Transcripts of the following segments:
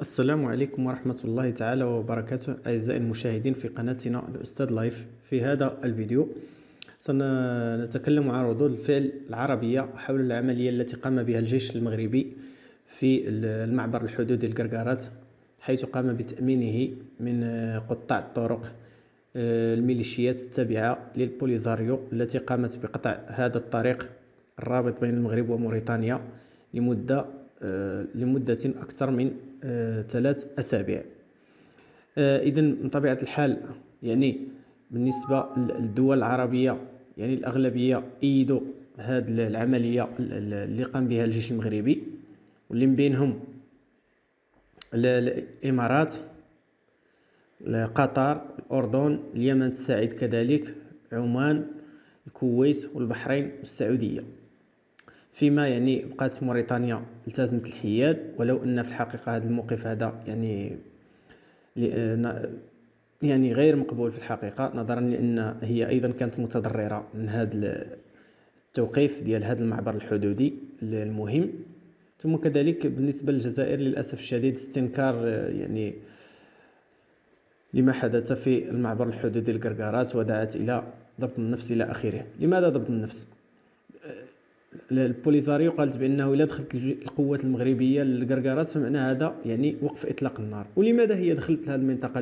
السلام عليكم ورحمة الله تعالى وبركاته أعزائي المشاهدين في قناتنا الأستاذ لايف. في هذا الفيديو سنتكلم عن ردود الفعل العربية حول العملية التي قام بها الجيش المغربي في المعبر الحدودي القرقارات حيث قام بتأمينه من قطاع الطرق الميليشيات التابعة للبوليزاريو التي قامت بقطع هذا الطريق الرابط بين المغرب وموريتانيا لمدة لمدة أكثر من ثلاث أسابيع. آه، إذا من طبيعة الحال يعني بالنسبة للدول العربية يعني الأغلبية أيدوا هذه العملية اللي قام بها الجيش المغربي واللي من بينهم الإمارات قطر الأردن اليمن السعيد كذلك عمان الكويت والبحرين والسعودية. فيما يعني بقات موريتانيا التزمت الحياد ولو أن في الحقيقة هذا الموقف هذا يعني يعني غير مقبول في الحقيقة نظرا لأن هي أيضا كانت متضررة من هذا التوقيف ديال هذا المعبر الحدودي المهم ثم كذلك بالنسبة للجزائر للأسف الشديد استنكار يعني لما حدث في المعبر الحدودي القرقارات ودعت إلى ضبط النفس إلى آخره. لماذا ضبط النفس؟ البوليزاريو قالت بأنه إلا دخلت القوات المغربية للقرقارات فمعنى هذا يعني وقف إطلاق النار. ولماذا هي دخلت لهذه المنطقة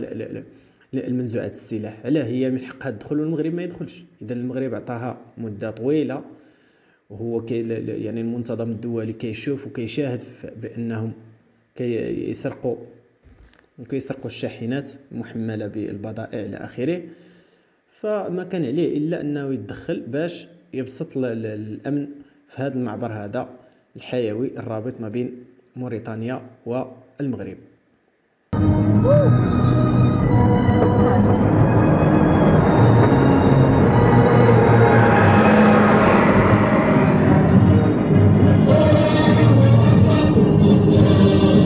المنزوعات السلاح؟ علاه هي من حقها تدخل والمغرب ما يدخلش. إذا المغرب عطاها مدة طويلة وهو كي يعني المنتظم الدولي كيشوف وكيشاهد بأنهم كيسرقوا كيسرقوا الشاحنات المحمله بالبضائع إلى آخره. فما كان عليه إلا أنه يتدخل باش يبسط الأمن في هذا المعبر هذا الحيوي الرابط ما بين موريتانيا والمغرب.